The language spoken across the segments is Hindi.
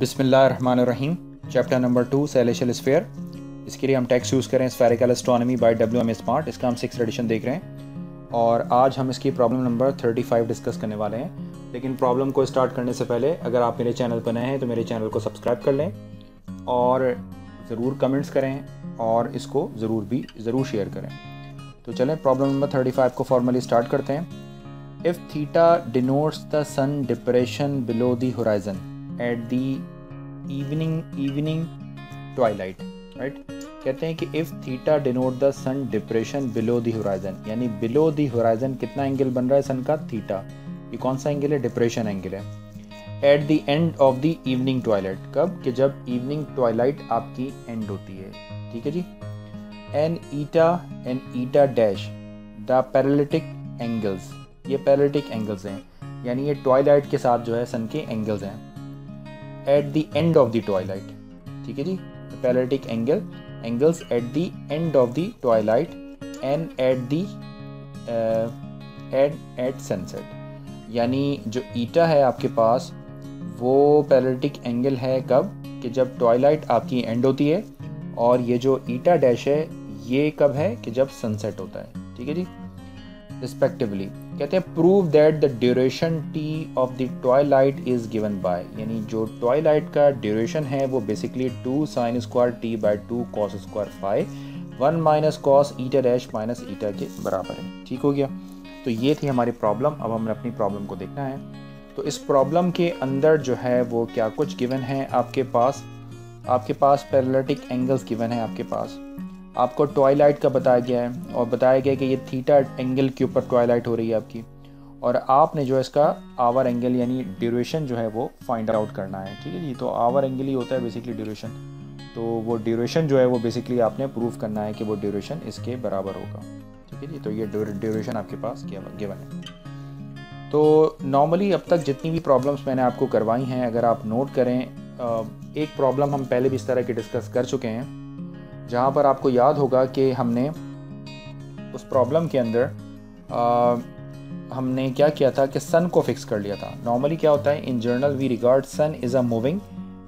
बिसमीम chapter number two celestial sphere. इसके लिए हम टेक्स्ट यूज़ करें, spherical astronomy by W M Smart. इसका हम सिक्स एडिशन देख रहे हैं। और आज हम इसकी problem number thirty five discuss करने वाले हैं। लेकिन प्रॉब्लम को स्टार्ट करने से पहले, अगर आप मेरे चैनल पर नए हैं तो मेरे चैनल को सब्सक्राइब कर लें और ज़रूर कमेंट्स करें और इसको ज़रूर भी, ज़रूर शेयर करें। तो चलें, प्रॉब्लम नंबर थर्टी फाइव को फॉर्मली स्टार्ट करते हैं। If theta denotes the sun depression below the horizon at the evening evening twilight right कहते हैं कि if theta denote the sun depression below the horizon यानी बिलो दी होराइजन कितना एंगल बन रहा है सन का? थीटा ये कौन सा एंगल है? डिप्रेशन एंगल है. At the end of the evening twilight कब? कि जब इवनिंग ट्वाइलाइट आपकी एंड होती है. ठीक है जी? N eta N eta dash the paralytic angles ये पैरालिटिक एंगल्स हैं. यानी ये ट्वाइलाइट के साथ जो है सन के एंगल्स हैं. At the end of the twilight ठीक है जी? Parallactic angle angles at the end of the twilight and at the at at sunset यानी जो ईटा है आपके पास, वो पैलेटिक एंगल है कब? कि जब टॉयलाइट आपकी एंड होती है और ये जो ईटा डैश है, ये कब है? कि जब सनसेट होता है। ठीक है जी? रिस्पेक्टिवली कहते हैं prove that the duration T of the twilight is given by यानी जो ट्वाइलाइट का ड्यूरेशन है, वो basically two sine square T by two cos square five one minus cos eta dash minus eta के बराबर है। ठीक हो गया? तो ये थी हमारी प्रॉब्लम अब हमें अपनी प्रॉब्लम को देखना है। तो इस प्रॉब्लम के अंदर जो है, वो क्या कुछ गिवन है आपके पास? आपके पास पैरेलटिक एंगल्स गिवन है आपके पास। आपको ट्वाइलाइट का बताया गया है और बताया गया कि ये थीटा एंगल के ऊपर ट्वाइलाइट हो रही है आपकी। और आपने जो है इसका आवर एंगल यानी ड्यूरेशन जो है वो फाइंड आउट करना है, ठीक है जी? तो आवर एंगल ही होता है बेसिकली ड्यूरेशन तो वो ड्यूरेशन जो है वो बेसिकली आपने प्रूव करना है कि वो ड्यूरेशन इसके बराबर होगा, ठीक है जी? तो ये ड्यूरेशन आपके पास गिवन है। तो नॉर्मली अब तक जितनी भी प्रॉब्लम्स मैंने आपको करवाई हैं, अगर आप नोट करें एक प्रॉब्लम हम पहले भी इस तरह की डिस्कस कर चुके हैं। जहाँ पर आपको याद होगा कि हमने उस प्रॉब्लम के अंदर आ, हमने क्या किया था कि सन को फिक्स कर लिया था। नॉर्मली क्या होता है? In general we regard sun is a moving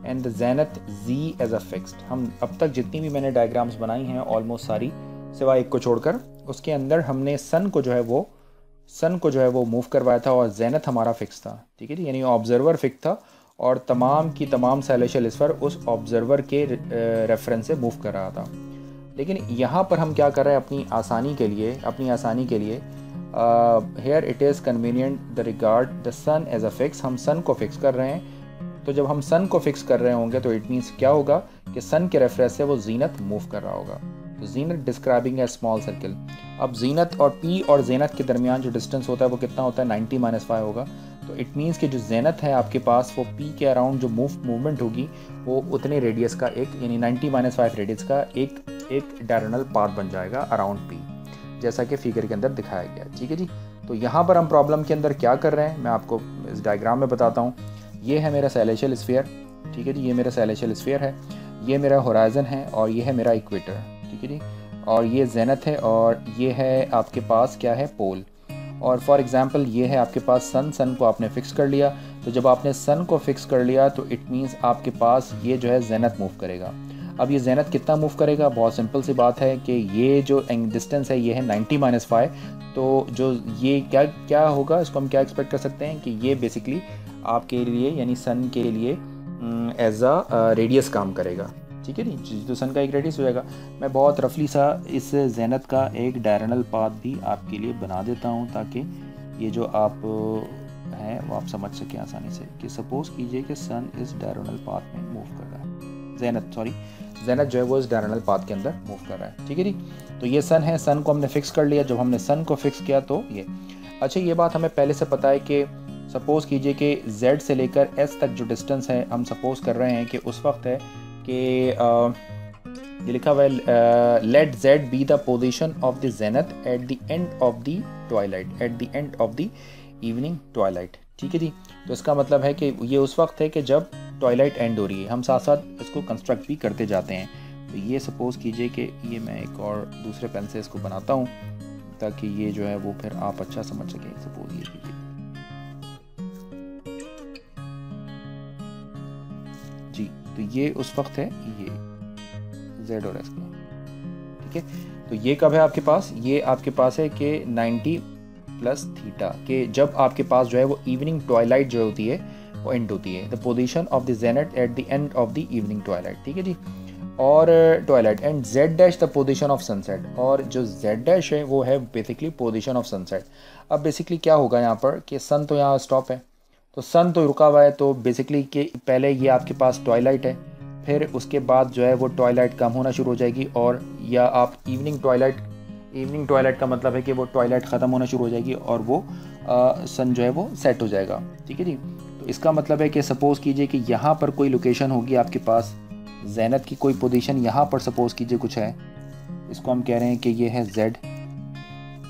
and the zenith ji as a fixed हम अब तक जितनी भी मैंने डायग्राम्स बनाई हैं ऑलमोस्ट सारी सिवाय एक को छोड़कर उसके अंदर हमने सन को जो है वो सन को जो है वो मूव करवाया था और जैनत हमारा फिक्स था। ठीक है जी? यानी ऑब्जर्वर फिक्स था। और तमाम की तमाम सैलेशल स्फर उस ऑब्जर्वर के रेफरेंस से मूव कर रहा था। लेकिन यहाँ पर हम क्या कर रहे हैं अपनी आसानी के लिए, अपनी आसानी के लिए here it is convenient the regard the sun as a fix हम सन को फिक्स कर रहे हैं। तो जब हम सन को फिक्स कर रहे होंगे तो इट मीन्स क्या होगा कि सन के रेफरेंस से वो जीनत मूव कर रहा होगा। तो zenith describing a small circle अब जीनत और पी और जीनत के दरमियान जो डिस्टेंस होता है, वो कितना होता है? नाइन्टी माइनस फाइव होगा। तो इट मीन्स कि जो जैनत है आपके पास, वो पी के अराउंड जो मूव मूवमेंट होगी, वो उतने रेडियस का एक, यानी 90 माइनस फाइव रेडियस का एक एक डायरनल पाथ बन जाएगा अराउंड पी जैसा कि फिगर के अंदर दिखाया गया। ठीक है जी? तो यहाँ पर हम प्रॉब्लम के अंदर क्या कर रहे हैं, मैं आपको इस डायग्राम में बताता हूँ। ये है मेरा सेलेशियल स्फेयर ठीक है जी? ये मेरा सेलेशियल स्फेयर है, ये मेरा होराइजन है और ये है मेरा इक्वेटर ठीक है जी? और ये जैनत है और ये है आपके पास क्या है? पोल और फॉर एग्ज़ाम्पल ये है आपके पास सन सन को आपने फ़िक्स कर लिया। तो जब आपने सन को फ़िक्स कर लिया तो इट मीन्स आपके पास ये जो है जैनत मूव करेगा। अब ये जैनत कितना मूव करेगा? बहुत सिंपल सी बात है कि ये जो डिस्टेंस है, ये है 90 माइनस फाइव तो जो ये क्या क्या होगा? इसको हम क्या एक्सपेक्ट कर सकते हैं कि ये बेसिकली आपके लिए, यानी सन के लिए एज अ रेडियस काम करेगा। ठीक है नहीं तो सन का एक रेडियस हो जाएगा। मैं बहुत रफली सा इस जैनत का एक डायरनल पाथ भी आपके लिए बना देता हूँ ताकि ये जो आप हैं, वो आप समझ सकें आसानी से कि सपोज़ कीजिए कि सन इस डायरनल पाथ में मूव कर रहा है। जैनत सॉरी जैनत जो है वो इस डायरनल पाथ के अंदर मूव कर रहा है, ठीक है जी तो ये सन है सन को हमने फिक्स कर लिया। जब हमने सन को फिक्स किया तो ये। अच्छा ये बात हमें पहले से पता है कि सपोज़ कीजिए कि Z से लेकर S तक जो डिस्टेंस है, हम सपोज़ कर रहे हैं कि उस वक्त है कि ये लिखा हुआ है let Z be the position of the zenith at the end of the twilight at the end of the evening twilight ठीक है जी? तो इसका मतलब है कि ये उस वक्त है कि जब टॉयलाइट एंड हो रही है। हम साथ साथ इसको कंस्ट्रक्ट भी करते जाते हैं। तो ये सपोज़ कीजिए कि ये मैं एक और दूसरे पेन से इसको बनाता हूँ, ताकि ये जो है वो फिर आप अच्छा समझ सकें सपोज़ ये कीजिए। तो ये उस वक्त है, ये जेड और एस का। ठीक है? तो ये कब है आपके पास? ये आपके पास है कि 90 प्लस थीटा, के जब आपके पास जो है वो इवनिंग ट्वाइलाइट जो होती है, वो एंड होती है। The position of the zenith at the end of the evening twilight ठीक है जी? और twilight end Z dash the position of sunset और जो जेड डैश है, वो है बेसिकली पोजिशन ऑफ़ सनसेट अब बेसिकली क्या होगा यहाँ पर? कि सन तो यहाँ स्टॉप है। तो सन तो रुका हुआ है तो बेसिकली कि पहले ये आपके पास ट्वाइलाइट है फिर उसके बाद जो है वो ट्वाइलाइट कम होना शुरू हो जाएगी और या आप इवनिंग ट्वाइलाइट इवनिंग ट्वाइलाइट का मतलब है कि वो ट्वाइलाइट ख़त्म होना शुरू हो जाएगी और वो आ, सन जो है वो सेट हो जाएगा। ठीक है जी? तो इसका मतलब है कि सपोज़ कीजिए कि यहाँ पर कोई लोकेशन होगी आपके पास जैनत की कोई पोजीशन यहाँ पर सपोज़ कीजिए कुछ है इसको हम कह रहे हैं कि ये है जेड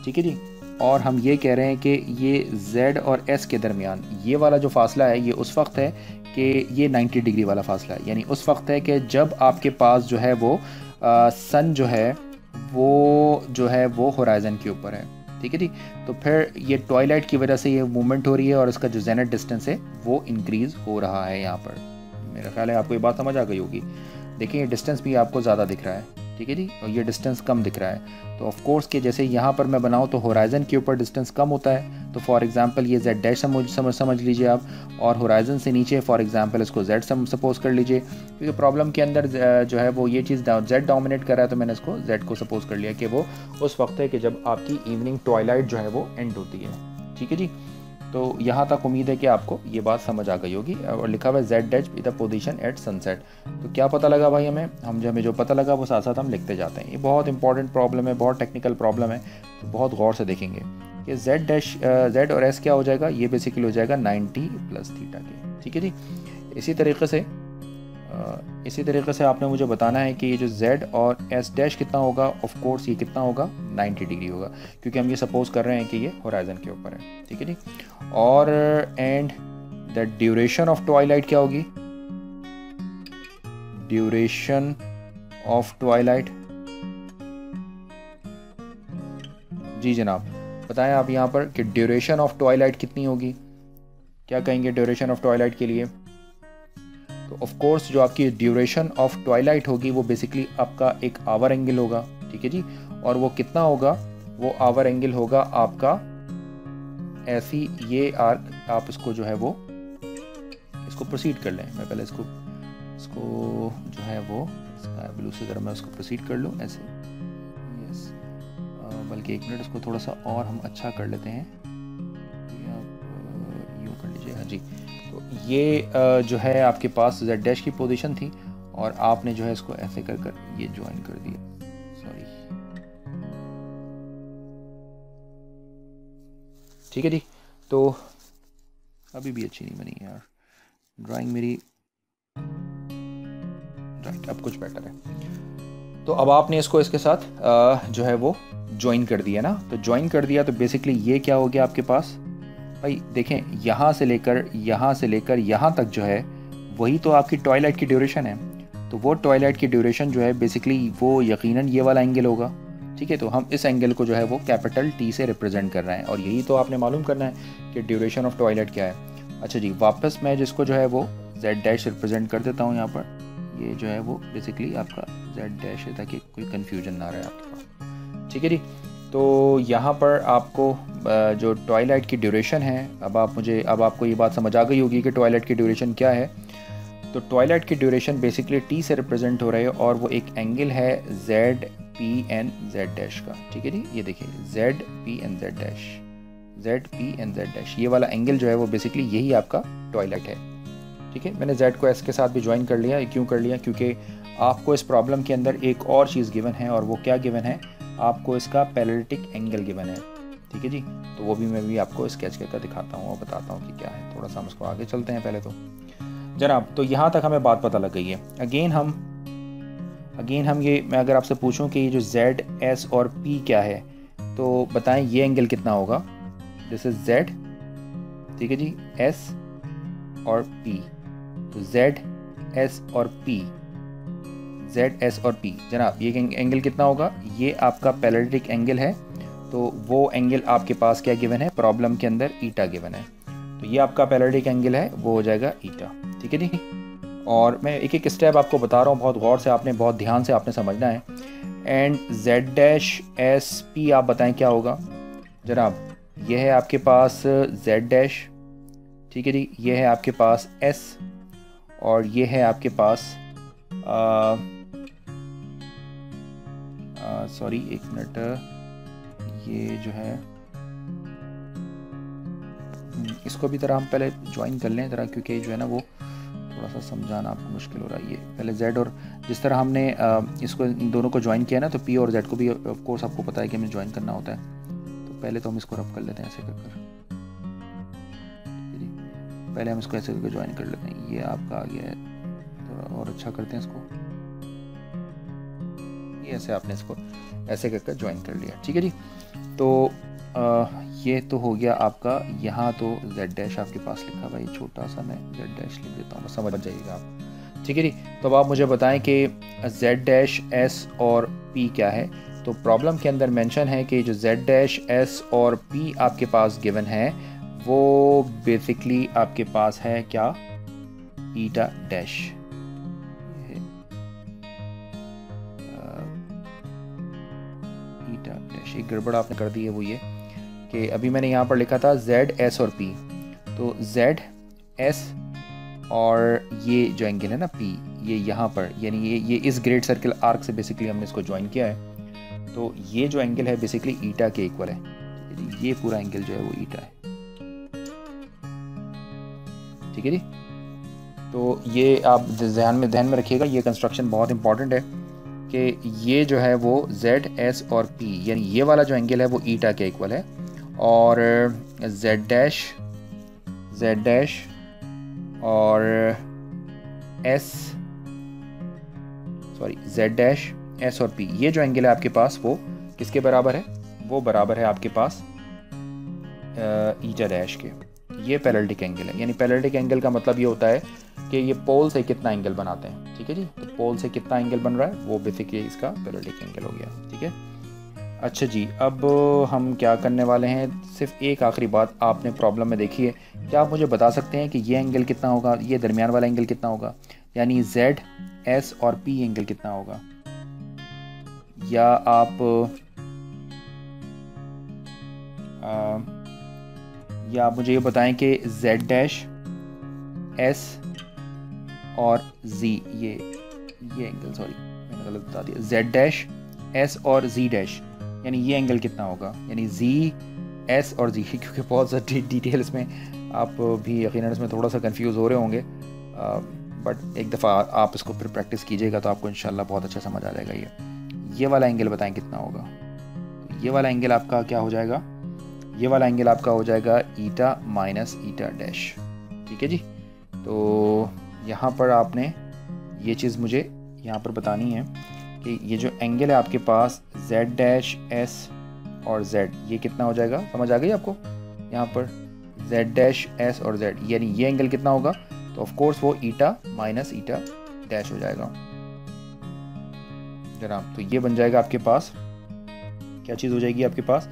ठीक है जी? और हम ये कह रहे हैं कि ये z और s के दरमियान ये वाला जो फासला है ये उस वक्त है कि ये 90 डिग्री वाला फासला है। यानी उस वक्त है कि जब आपके पास जो है वो आ, सन जो है वो जो है वो होराइजन के ऊपर है। ठीक है जी? तो फिर ये टॉयलेट की वजह से ये मूवमेंट हो रही है और इसका जो जेनेट डिस्टेंस है वो इंक्रीज़ हो रहा है यहाँ पर। मेरा ख्याल है आपको ये बात समझ आ गई होगी। देखिए ये डिस्टेंस भी आपको ज़्यादा दिख रहा है। ठीक है जी? और ये डिस्टेंस कम दिख रहा है। तो ऑफ़ कोर्स के जैसे यहाँ पर मैं बनाऊँ तो होराइजन के ऊपर डिस्टेंस कम होता है। तो फॉर एग्जांपल ये जेड डैश समझ समझ समझ लीजिए आप। और होराइजन से नीचे फॉर एग्जांपल इसको जेड सपोज़ कर लीजिए। क्योंकि प्रॉब्लम के अंदर जो है वो ये चीज़ जेड डोमिनेट कर रहा है तो मैंने इसको जेड को सपोज़ कर लिया कि वो उस वक्त है कि जब आपकी इवनिंग टॉयलाइट जो है वो एंड होती है। ठीक है जी? तो यहाँ तक उम्मीद है कि आपको ये बात समझ आ गई होगी, और लिखा हुआ है Z dash the position at sunset तो क्या पता लगा भाई हमें? हम जो, हमें जो पता लगा, वो साथ साथ हम लिखते जाते हैं। ये बहुत इंपॉर्टेंट प्रॉब्लम है, बहुत टेक्निकल प्रॉब्लम है तो बहुत गौर से देखेंगे कि जेड डैश जेड और एस क्या हो जाएगा? ये बेसिकली हो जाएगा नाइन्टी प्लस थीटा के। ठीक है जी? इसी तरीके से इसी तरीके से आपने मुझे बताना है कि ये जो z और s डैश कितना होगा? ऑफ़ कोर्स ये कितना होगा? 90 डिग्री होगा, क्योंकि हम ये सपोज़ कर रहे हैं कि ये होराइजन के ऊपर है, ठीक है जी? और and the duration of twilight क्या होगी? ड्यूरेशन ऑफ़ ट्वाइलाइट जी जनाब, बताएँ आप यहाँ पर कि ड्यूरेशन ऑफ़ ट्वाइलाइट कितनी होगी? क्या कहेंगे ड्यूरेशन ऑफ़ ट्वाइलाइट के लिए? ऑफ़ कोर्स जो आपकी ड्यूरेशन ऑफ़ ट्वाइलाइट होगी, वो बेसिकली आपका एक आवर एंगल होगा, ठीक है जी? और वो कितना होगा? वो आवर एंगल होगा आपका, ऐसी ये आर्क आप इसको जो है वो, इसको प्रोसीड कर लें। मैं पहले इसको इसको जो है वो, इसका ब्लू से मैं उसको प्रोसीड कर लूँ, ऐसे। यस बल्कि एक मिनट इसको थोड़ा सा और हम अच्छा कर लेते हैं। आप यूँ कर लीजिए। हाँ जी। ये जो है आपके पास जेड डैश की पोजीशन थी और आपने जो है इसको ऐसे कर कर ये ज्वाइन कर दिया। सॉरी ठीक है जी? तो अभी भी अच्छी नहीं बनी यार। ड्राइंग मेरी राइट अब कुछ बेटर है। तो अब आपने इसको इसके साथ जो है वो ज्वाइन कर दिया ना? तो ज्वाइन कर दिया तो बेसिकली ये क्या हो गया आपके पास? भाई, देखें, यहाँ से लेकर, यहाँ से लेकर, यहाँ तक जो है, वही तो आपकी टॉयलेट की ड्यूरेशन है। तो वो टॉयलेट की ड्यूरेशन जो है बेसिकली वो यकीनन ये वाला एंगल होगा। ठीक है तो हम इस एंगल को जो है, वो कैपिटल टी से रिप्रेजेंट कर रहे हैं। और यही तो आपने मालूम करना है कि ड्यूरेशन ऑफ़ टॉयलेट क्या है। अच्छा जी, वापस मैं जिसको जो है, वो जेड डैश रिप्रेजेंट कर देता हूँ यहाँ पर। ये जो है, वो बेसिकली आपका जेड डैश है, ताकि कोई कन्फ्यूज़न ना रहे आपके पास। ठीक है जी? तो यहाँ पर आपको जो टॉयलेट की ड्यूरेशन है, अब आप मुझे, अब आपको ये बात समझ आ गई होगी कि टॉयलेट की ड्यूरेशन क्या है। तो टॉयलेट की ड्यूरेशन बेसिकली टी से रिप्रेजेंट हो रही है और वो एक एंगल है Z P N Z dash का। ठीक है जी? ये देखिए Z P N Z dash Z P N Z dash ये वाला एंगल जो है वो बेसिकली यही आपका टॉयलेट है। ठीक है? मैंने जेड को एस के साथ भी ज्वाइन कर लिया, क्यों कर लिया? क्योंकि आपको इस प्रॉब्लम के अंदर एक और चीज़ गिवन है और वो क्या गिवन है? आपको इसका पैरेलिटिक एंगल गिवन है। ठीक है जी? तो वो भी मैं भी आपको स्केच करके दिखाता हूँ और बताता हूँ कि क्या है। थोड़ा सा हम उसको आगे चलते हैं पहले तो। जनाब तो यहाँ तक हमें बात पता लग गई है। अगेन हम अगेन हम ये मैं अगर आपसे पूछूँ कि ये जो Z, S और P क्या है तो बताएँ ये एंगल कितना होगा? दिस इज़ Z ठीक है जी? S और P तो Z, S और P Z, S और P जनाब ये एंगल कितना होगा? ये आपका पैलेटिक एंगल है तो वो एंगल आपके पास क्या गिवन है? प्रॉब्लम के अंदर ईटा गिवन है। तो ये आपका पैलेटिक एंगल है वो हो जाएगा ईटा ठीक है जी? और मैं एक एक स्टेप आपको बता रहा हूँ बहुत गौर से आपने बहुत ध्यान से आपने समझना है। And Z dash S P आप बताएँ क्या होगा? जनाब यह है आपके पास जेड डैश ठीक है जी? ये है आपके पास एस और ये है आपके पास सॉरी एक मिनट। ये जो है हम्म, इसको भी तरह हम पहले ज्वाइन कर लें ज़रा क्योंकि जो है ना वो थोड़ा सा समझाना आपको मुश्किल हो रहा है। ये पहले जेड और जिस तरह हमने इसको इन दोनों को ज्वाइन किया ना तो पी और जेड को भी ऑफ़ कोर्स आपको पता है कि हमें ज्वाइन करना होता है। तो पहले तो हम इसको रब कर लेते हैं ऐसे कर कर पहले हम इसको ऐसे करके ज्वाइन कर लेते हैं। ये आपका आ गया है। थोड़ा और अच्छा करते हैं इसको। ये ऐसे आपने इसको ऐसे करके ज्वाइन कर लिया। ठीक है जी? तो आ, ये तो हो गया आपका यहाँ तो z डैश आपके पास लिखा हुआ भाई छोटा सा मैं z डैश लिख देता हूँ समझ जाइएगा आप। ठीक है जी? तो अब आप मुझे बताएँ कि z डैश s और p क्या है? तो प्रॉब्लम के अंदर मेंशन है कि जो z डैश s और p आपके पास गिवन है वो बेसिकली आपके पास है क्या? ईटा डैश डैश एक गड़बड़ आपने कर दी है वो ये, कि अभी मैंने यहाँ पर लिखा था Z, S और P तो Z, S और ये जो एंगल है ना P, ये यहाँ पर, यानी ये ये इस ग्रेट सर्कल आर्क से बेसिकली हमने इसको ज्वाइन किया है। तो ये जो एंगल है बेसिकली ईटा के इक्वल है। ये पूरा एंगल जो है वो ईटा है। ठीक है जी? तो ये आप ध्यान में ध्यान में रखिएगा, ये कंस्ट्रक्शन बहुत इंपॉर्टेंट है। कि ये जो है वो Z, S और P, यानी ये वाला जो एंगल है वो ईटा के इक्वल है और z डैश z डैश और s sorry z dash s और p, ये जो एंगल है आपके पास वो किसके बराबर है? वो बराबर है आपके पास ईटा डैश के। ये पैरेलटिक एंगल है, यानी पैरेलटिक एंगल का मतलब ये होता है कि ये पोल से कितना एंगल बनाते हैं ठीक है जी? तो पोल से कितना एंगल बन रहा है वो बेसिकली इसका पैरेलटिक एंगल हो गया ठीक है? अच्छा जी अब हम क्या करने वाले हैं? सिर्फ़ एक आखिरी बात आपने प्रॉब्लम में देखी है। क्या आप मुझे बता सकते हैं कि ये एंगल कितना होगा? ये दरमियान वाला एंगल कितना होगा? यानी Z, S और P एंगल कितना होगा? या आप आ, या आप मुझे ये बताएँ कि Z डैश S और Z, ये ये एंगल सॉरी मैंने गलत बता दिया। Z डैश S और Z डैश यानी ये एंगल कितना होगा? यानी जी एस और जी क्योंकि बहुत सा डिटेल इसमें आप भी यकीन इसमें थोड़ा सा कंफ्यूज हो रहे होंगे। बट एक दफ़ा आप इसको फिर प्रैक्टिस कीजिएगा तो आपको इंशाल्लाह बहुत अच्छा समझ आ जाएगा ये। ये वाला एंगल बताएँ कितना होगा? ये वाला एंगल आपका क्या हो जाएगा? ये वाला एंगल आपका हो जाएगा ईटा माइनस ईटा डैश ठीक है जी? तो यहाँ पर आपने ये चीज़ मुझे यहाँ पर बतानी है कि ये जो एंगल है आपके पास z डैश एस और z, ये कितना हो जाएगा? समझ आ गई आपको? यहाँ पर z डैश एस और z, यानी ये एंगल कितना होगा? तो ऑफ़ कोर्स वो ईटा माइनस ईटा डैश हो जाएगा। जनाब तो ये बन जाएगा आपके पास। क्या चीज़ हो जाएगी आपके पास?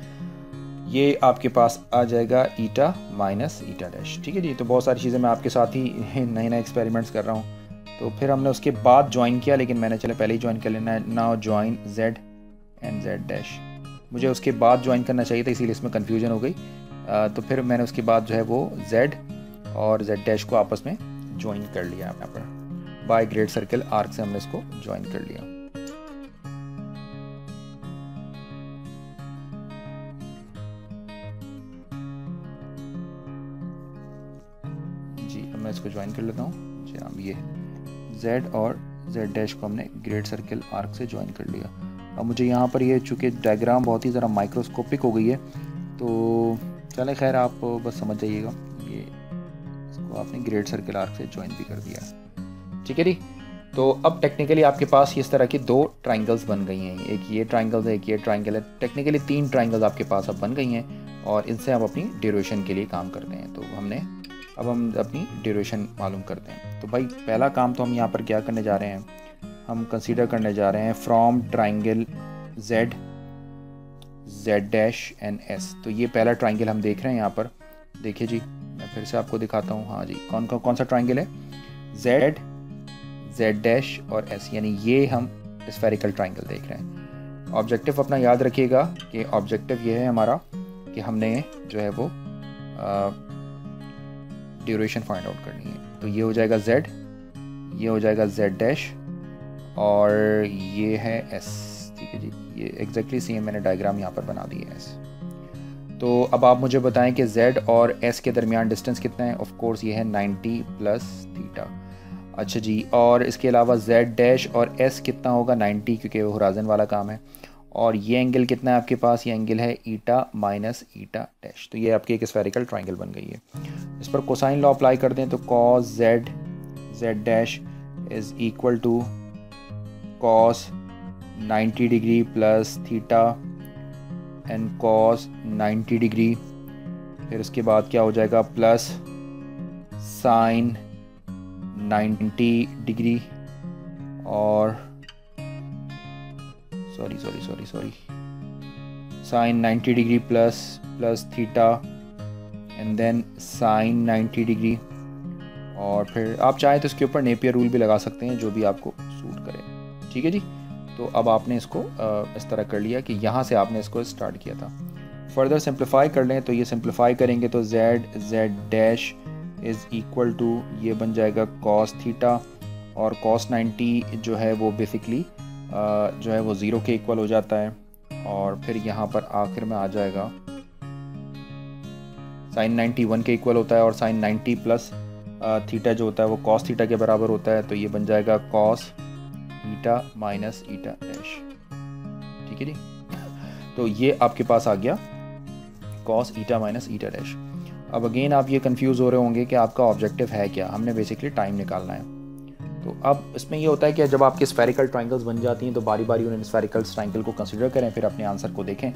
ये आपके पास आ जाएगा ईटा माइनस ईटा डैश। ठीक है जी तो बहुत सारी चीज़ें मैं आपके साथ ही नए नए एक्सपेरिमेंट्स कर रहा हूँ। तो फिर हमने उसके बाद ज्वाइन किया, लेकिन मैंने चले पहले ही ज्वाइन कर लेना है। Now join Z and Z dash मुझे उसके बाद ज्वाइन करना चाहिए था, इसीलिए इसमें कन्फ्यूज़न हो गई। तो फिर मैंने उसके बाद जो है वो जेड और जेड डैश को आपस में ज्वाइन कर लिया। यहाँ पर बाय ग्रेट सर्कल आर्क से हमने इसको ज्वाइन कर लिया। मैं इसको ज्वाइन कर लेता हूँ। जी हाँ ये z और z डैश को हमने ग्रेट सर्किल आर्क से ज्वाइन कर लिया। अब मुझे यहाँ पर ये चूँकि डायग्राम बहुत ही ज़रा माइक्रोस्कोपिक हो गई है तो चले खैर, आप बस समझ जाइएगा। ये इसको आपने ग्रेट सर्किल आर्क से ज्वाइन भी कर दिया। ठीक है जी? तो अब टेक्निकली आपके पास इस तरह की दो ट्राइंगल्स बन गई हैं। एक ये ट्राइंगल है, एक ये ट्राइंगल है। टेक्निकली तीन ट्राइंगल्स आपके पास अब बन गई हैं और इनसे आप अपनी ड्यूरेशन के लिए काम करते हैं। तो हमने अब हम अपनी ड्यूरेशन मालूम करते हैं। तो भाई, पहला काम तो हम यहाँ पर क्या करने जा रहे हैं? हम कंसीडर करने जा रहे हैं from triangle Z Z dash N S तो ये पहला ट्राइंगल हम देख रहे हैं यहाँ पर। देखिए जी, मैं फिर से आपको दिखाता हूँ। हाँ जी, कौन कौन कौन सा ट्राइंगल है? जेड जेड डैश और एस यानी ये हम स्फेरिकल ट्राइंगल देख रहे हैं। ऑब्जेक्टिव अपना याद रखिएगा कि ऑब्जेक्टिव ये है हमारा कि हमने जो है वो ड्यूरेशन फाइंड आउट करनी है। तो ये हो जाएगा z, ये हो जाएगा z डैश और ये है s, ठीक है जी? ये एग्जैक्टली सेम मैंने डायग्राम यहाँ पर बना दी है s तो अब आप मुझे बताएँ कि z और s के दरमियान डिस्टेंस कितना है? ऑफ़ कोर्स ये है 90 प्लस थीटा अच्छा जी, और इसके अलावा z डैश और s कितना होगा? 90 क्योंकि वो हराजन वाला काम है। और ये एंगल कितना है आपके पास? ये एंगल है ईटा माइनस ईटा डैश तो ये आपकी एक स्फेरिकल ट्राइंगल बन गई है। इस पर कोसाइन लॉ अप्लाई कर दें तो cos Z Z dash is equal to cos 90 degree plus theta and cos 90 degree फिर उसके बाद क्या हो जाएगा? प्लस साइन 90 डिग्री और sorry sorry sorry sorry sine 90 degree plus plus theta and then sine 90 degree और फिर आप चाहें तो इसके ऊपर नेपियर रूल भी लगा सकते हैं, जो भी आपको सूट करे। ठीक है जी? तो अब आपने इसको इस तरह कर लिया कि यहाँ से आपने इसको स्टार्ट किया था। फर्दर सिंप्लीफाई कर लें तो ये सिंप्लीफाई करेंगे तो z z dash is equal to ये बन जाएगा कॉस थीटा और कॉस 90 जो है वो बेसिकली जो है वो ज़ीरो के इक्वल हो जाता है और फिर यहाँ पर आखिर में आ जाएगा। साइन 91 के इक्वल होता है और साइन 90 प्लस थीटा जो होता है वो कॉस थीटा के बराबर होता है तो ये बन जाएगा cos eta minus eta dash ठीक है जी? तो ये आपके पास आ गया, cos eta minus eta dash अब अगेन आप ये कंफ्यूज हो रहे होंगे कि आपका ऑब्जेक्टिव है क्या। हमने बेसिकली टाइम निकालना है। तो अब इसमें ये होता है कि जब आपके स्फेरिकल ट्राइंगल्स बन जाती हैं तो बारी बारी उन्हें स्फेरिकल ट्राइंगल को कंसिडर करें, फिर अपने आंसर को देखें।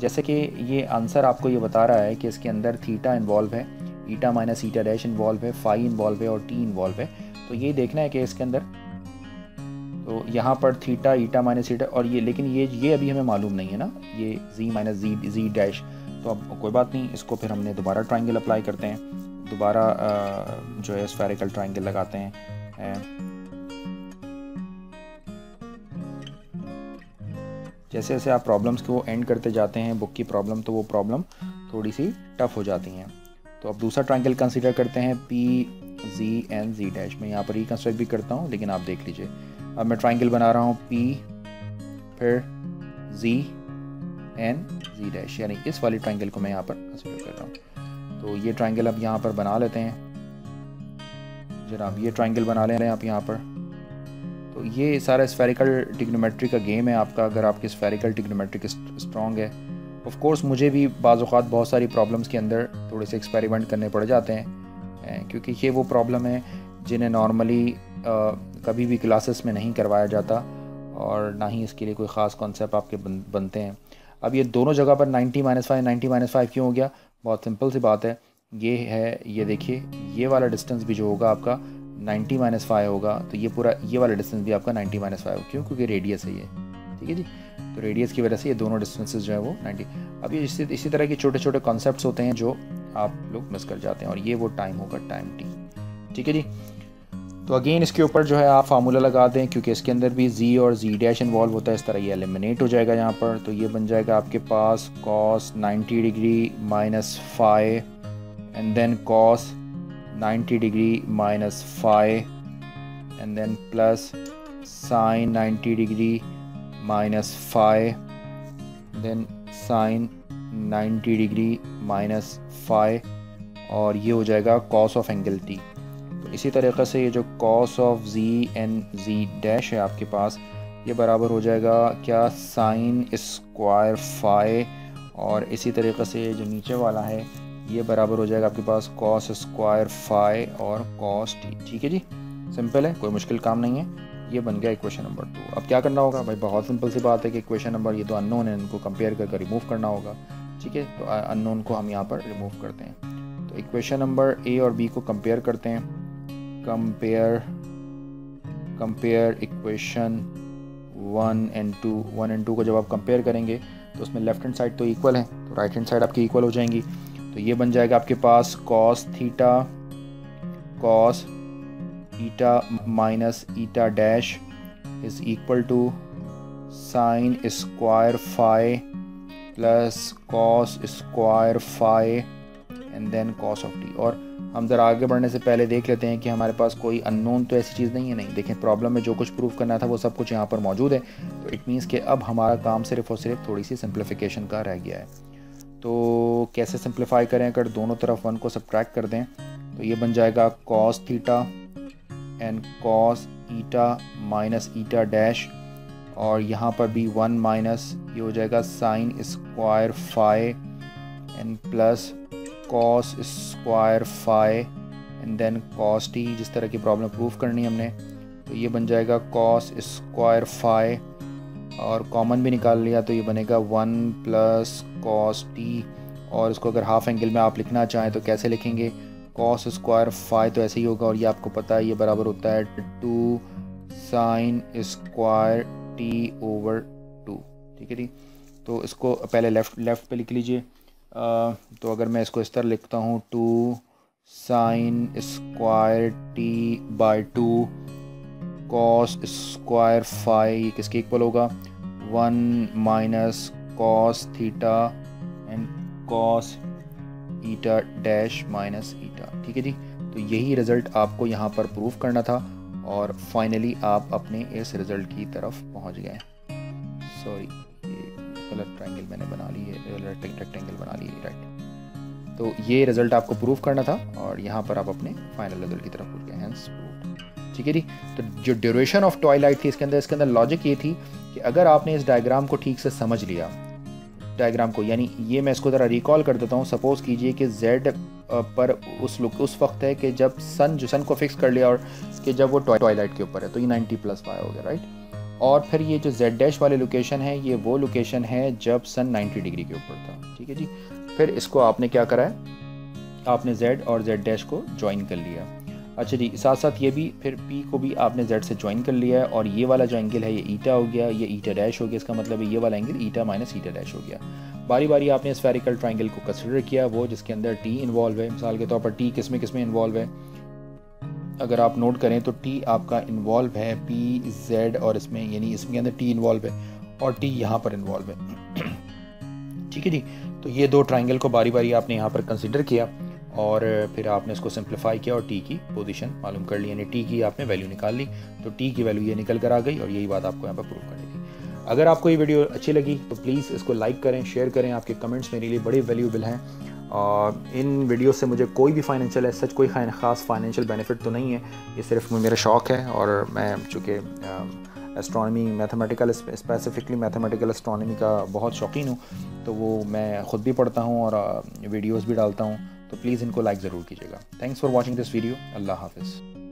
जैसे कि ये आंसर आपको ये बता रहा है कि इसके अंदर थीटा इन्वॉल्व है eta minus eta dash involve है फाइव इन्वॉल्व है और टी इन्वॉल्व है। तो ये देखना है कि इसके अंदर तो यहाँ पर थीटा ईटा माइनस ईटा और ये, लेकिन ये ये अभी हमें मालूम नहीं है ना, ये जी माइनस जी जी डैश तो अब कोई बात नहीं, इसको फिर हमने दोबारा ट्राइंगल अप्लाई करते हैं, दोबारा जो है स्फेरिकल ट्राइंगल लगाते हैं। जैसे जैसे आप प्रॉब्लम्स को एंड करते जाते हैं बुक की प्रॉब्लम तो वो प्रॉब्लम थोड़ी सी टफ हो जाती हैं। तो अब दूसरा ट्राइंगल कंसिडर करते हैं P G N G dash मैं यहाँ पर रिकन्स्ट्रक्ट भी करता हूँ, लेकिन आप देख लीजिए। अब मैं ट्राइंगल बना रहा हूँ पी फिर जी एन जी डैश यानी इस वाली ट्राइंगल को मैं यहाँ पर कंसिडर कर रहा हूँ। तो ये ट्राइंगल अब यहाँ पर बना लेते हैं। जनाब ये ट्राइंगल बना ले रहे हैं आप यहाँ पर। तो ये सारा स्फेरिकल टिग्नोमेट्री का गेम है आपका अगर आपकी स्फेरिकल टिग्नोमेट्रिक स्ट्रॉन्ग है। ऑफ़ कोर्स मुझे भी बाज़ात बहुत सारी प्रॉब्लम्स के अंदर थोड़े से एक्सपेरिमेंट करने पड़ जाते हैं। क्योंकि ये वो प्रॉब्लम है जिन्हें नॉर्मली कभी भी क्लासेस में नहीं करवाया जाता और ना ही इसके लिए कोई ख़ास कॉन्सेप्ट आपके बन, बनते हैं। अब ये दोनों जगह पर 90 minus five ninety minus five क्यों हो गया? बहुत सिंपल सी बात है। ये है, ये देखिए, ये वाला डिस्टेंस भी जो होगा आपका 90 माइनस फाइव होगा तो ये पूरा, ये वाला डिस्टेंस भी आपका 90 माइनस फाइव क्यों? क्योंकि रेडियस है ये, ठीक है जी? तो रेडियस की वजह से ये दोनों डिस्टेंसेस जो है वो 90 अब ये इसी इसी तरह के छोटे छोटे कॉन्सेप्ट होते हैं जो आप लोग मिस कर जाते हैं, और ये वो टाइम होगा टाइम टी ठीक है जी? तो अगेन इसके ऊपर जो है आप फार्मूला लगा दें, क्योंकि इसके अंदर भी जी और जी डैश इन्वॉल्व होता है, इस तरह ये एलिमिनेट हो जाएगा यहाँ पर तो ये बन जाएगा आपके पास cos 90 degree minus five and then cos 90 degree minus phi, and then plus sine 90 degree minus phi, then sine 90 degree minus phi और ये हो जाएगा कॉस ऑफ़ एंगल टी तो इसी तरीके से ये जो cos of G N G dash है आपके पास, ये बराबर हो जाएगा क्या साइन स्क्वायर फाइ और इसी तरीके से जो नीचे वाला है ये बराबर हो जाएगा आपके पास कॉस स्क्वायर फाई और कॉस टी ठीक है जी? सिंपल है, कोई मुश्किल काम नहीं है। ये बन गया इक्वेशन नंबर टू अब क्या करना होगा? भाई, बहुत सिंपल सी बात है कि इक्वेशन नंबर ये तो अननोन है, इनको कंपेयर करके रिमूव करना होगा, ठीक है? तो अननोन को हम यहाँ पर रिमूव करते हैं। तो इक्वेशन नंबर ए और बी को कंपेयर करते हैं। Compare compare equation one and two one and two को जब आप कंपेयर करेंगे तो उसमें लेफ़्ट हैंड साइड तो इक्वल है तो राइट हैंड साइड आपकी इक्वल हो जाएँगी। तो ये बन जाएगा आपके पास cos theta cos eta minus eta dash is equal to sine square phi plus cos square phi and then cos of T और हम ज़रा आगे बढ़ने से पहले देख लेते हैं कि हमारे पास कोई अननोन तो ऐसी चीज़ नहीं है, नहीं। देखें प्रॉब्लम में जो कुछ प्रूव करना था वो सब कुछ यहाँ पर मौजूद है। तो इट मीन्स कि अब हमारा काम सिर्फ़ और सिर्फ़ थोड़ी सी सिंप्लीफिकेशन का रह गया है। तो कैसे सिंप्लीफाई करें, अगर दोनों तरफ़ वन को सब्ट्रैक्ट कर दें तो ये बन जाएगा cos theta and cos eta minus eta dash और यहाँ पर भी वन माइनस ये हो जाएगा sine square phi and plus cos square phi and then cos T जिस तरह की प्रॉब्लम प्रूव करनी है हमने तो ये बन जाएगा कॉस स्क्वायर फाई और कॉमन भी निकाल लिया तो ये बनेगा वन प्लस कॉस टी और इसको अगर हाफ़ एंगल में आप लिखना चाहें तो कैसे लिखेंगे? कॉस स्क्वायर फाइव तो ऐसे ही होगा और ये आपको पता है, ये बराबर होता है two sine square T over two ठीक है जी? तो इसको पहले लेफ़्ट लेफ़्ट पे लिख लीजिए। तो अगर मैं इसको इस तरह लिखता हूँ two sine square T by two cos square five किसके इक्वल होगा? One minus cos theta cos eta dash minus eta ठीक है जी? तो यही रिज़ल्ट आपको यहाँ पर प्रूव करना था और फाइनली आप अपने इस रिज़ल्ट की तरफ़ पहुँच गए सॉरी गलत ट्रायंगल मैंने बना ली है रेक्टेंगल बना ली है राइट तो ये रिज़ल्ट आपको प्रूव करना था और यहाँ पर आप अपने फाइनल रिज़ल्ट की तरफ़ पहुँच गए हैंस ठीक है जी? तो जो ड्यूरेशन ऑफ़ टॉयलाइट थी इसके अंदर इसके अंदर लॉजिक ये थी कि अगर आपने इस डायग्राम को ठीक से समझ लिया डायग्राम को। यानी ये मैं इसको ज़रा रिकॉल कर देता हूँ। सपोज़ कीजिए कि जेड पर उस लुक उस वक्त है कि जब सन जो सन को फिक्स कर लिया और कि जब वो टॉयलाइट के ऊपर है तो ये 90 प्लस फाइव हो गया राइट और फिर ये जो जेड डैश वाली लोकेशन है, ये वो लोकेशन है जब सन 90 डिग्री के ऊपर था। ठीक है जी? फिर इसको आपने क्या करा है? आपने जेड और जेड डैश को ज्वाइन कर लिया। अच्छा जी साथ साथ ये भी, फिर पी को भी आपने जेड से ज्वाइन कर लिया है और ये वाला जो एंगल है, ये ईटा हो गया, ये ईटा डैश हो गया, इसका मतलब ये वाला angle eta minus eta dash हो गया। बारी बारी आपने स्फेरिकल ट्राइंगल को कंसिडर किया, वो जिसके अंदर टी इन्वॉल्व है। मिसाल के तौर पर टी किसमें किसमें इन्वॉल्व है? अगर आप नोट करें तो टी आपका इन्वॉल्व है पी जेड और इसमें, यानी इसमें अंदर टी इन्वॉल्व है और टी यहाँ पर इन्वॉल्व है। ठीक है जी? तो ये दो ट्राइंगल को बारी बारी आपने यहाँ पर कंसिडर किया। और फिर आपने इसको सिंप्लीफाई किया और टी की पोजीशन मालूम कर ली, यानी टी की आपने वैल्यू निकाल ली तो टी की वैल्यू ये निकल कर आ गई और यही बात आपको यहाँ पर प्रूव करनी अगर आपको ये वीडियो अच्छी लगी तो प्लीज़ इसको लाइक करें शेयर करें, आपके कमेंट्स मेरे लिए बड़े वैल्यूबल हैं। और इन वीडियो से मुझे कोई भी फाइनेंशियल है सच कोई ख़ास फाइनेंशियल बेनिफिट तो नहीं है, ये सिर्फ़ मेरा शौक़ है और मैं चूँकि astronomy mathematical specifically mathematical astronomy का बहुत शौकीन हूँ तो वो मैं ख़ुद भी पढ़ता हूँ और वीडियोज़ भी डालता हूँ। तो प्लीज़ इनको लाइक ज़रूर कीजिएगा। Thanks for watching this video अल्लाह हाफिज़।